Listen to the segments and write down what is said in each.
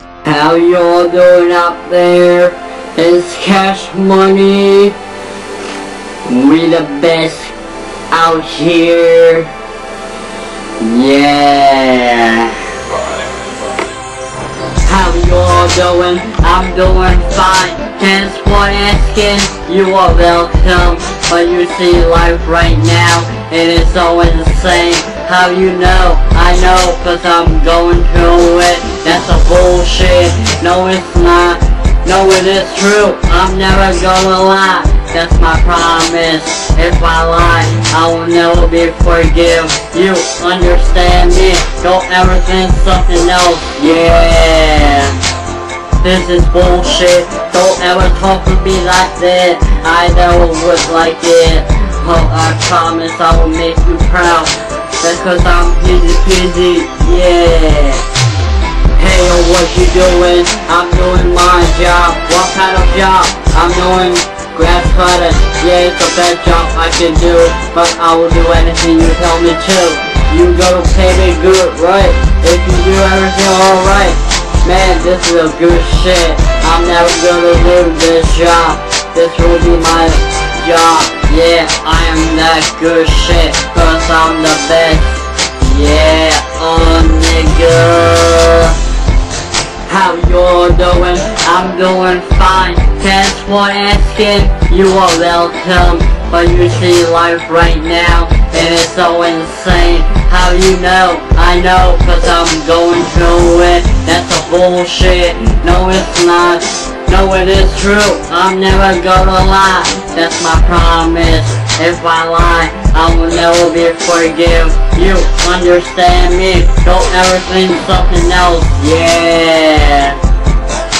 How y'all doing out there? It's Cash Money. We the best out here. Yeah. How y'all doing? I'm doing fine. Thanks for asking. You are welcome. But you see life right now, and it is so insane. How you know? I know, cause I'm going through it. That's a bullshit. No, it's not. No, it is true. I'm never gonna lie. That's my promise. If I lie, I will never be forgive. You understand me? Don't ever think something else. Yeah. This is bullshit. Don't ever talk to me like that. I never would like it. Oh, I promise I will make you proud. Cause I'm Heezy Peezy. Yeah. Hey, yo, what you doing? I'm doing my job. What kind of job? I'm doing grass cutting. Yeah, it's the best job I can do. But I will do anything you tell me to. You gonna pay me good, right? If you do everything alright. Man, this is a good shit. I'm never gonna leave this job. This will be my job. Yeah, I am that good shit. Cause I'm the best. Yeah, oh nigga. How y'all doing? I'm doing fine. Thanks for asking. You are welcome. But you see life right now, it is so insane. How you know? I know, cause I'm going through it. That's a bullshit. No, it's not. No, it is true. I'm never gonna lie. That's my promise. If I lie, I will never be forgive. You understand me? Don't ever think something else. Yeah.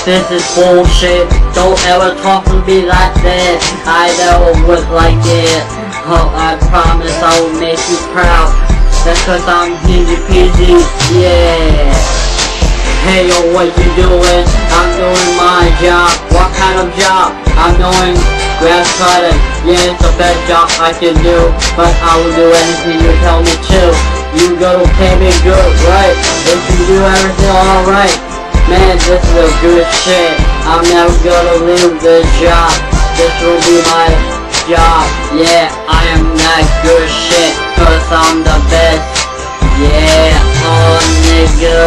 This is bullshit. Don't ever talk to me like that. I never would like it. Oh, I promise I will make you proud. That's cause I'm Heezy Peezy. Yeah. Hey yo, what you doing? I'm doing my job. What kind of job? I'm doing grass cutting. Yeah, it's the best job I can do. But I will do anything you tell me to. You gonna pay me good, right? If you do everything alright. Man, this is a good shit. I'm never gonna leave this job. This will be my job. Yeah, I am that good shit. Cause I'm the best. Yeah, oh nigga.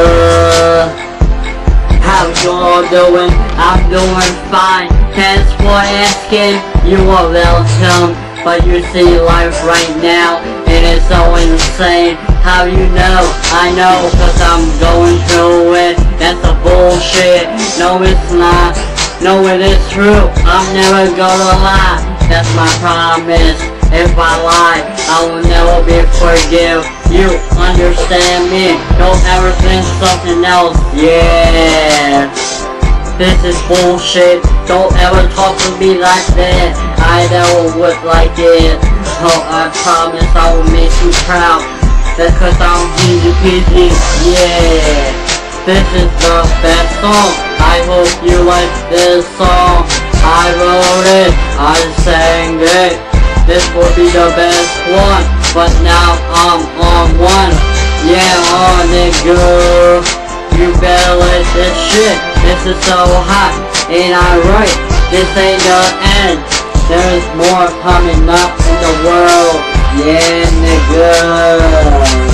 How y'all doing? I'm doing fine. Thanks for asking. You are welcome. But you see life right now, And it is so insane. How you know? I know, cause I'm going through it. That's a bullshit. No, it's not. No, it is true. I'm never gonna lie. That's my promise. If I lie, I will never be forgive. You understand me? Don't ever think something else. Yeah. This is bullshit. Don't ever talk to me like that. I never would like it. Oh, I promise I will make you proud. That's cause I'm Heezy Peezy. Yeah. This is the best song. I hope you like this song. I wrote it. I sang it. This will be the best one. But now I'm on one. Yeah, oh nigga. You better let this shit. This is so hot. Ain't I right? This ain't the end. There's more coming up in the world. Yeah, nigga.